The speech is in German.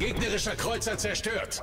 Gegnerischer Kreuzer zerstört.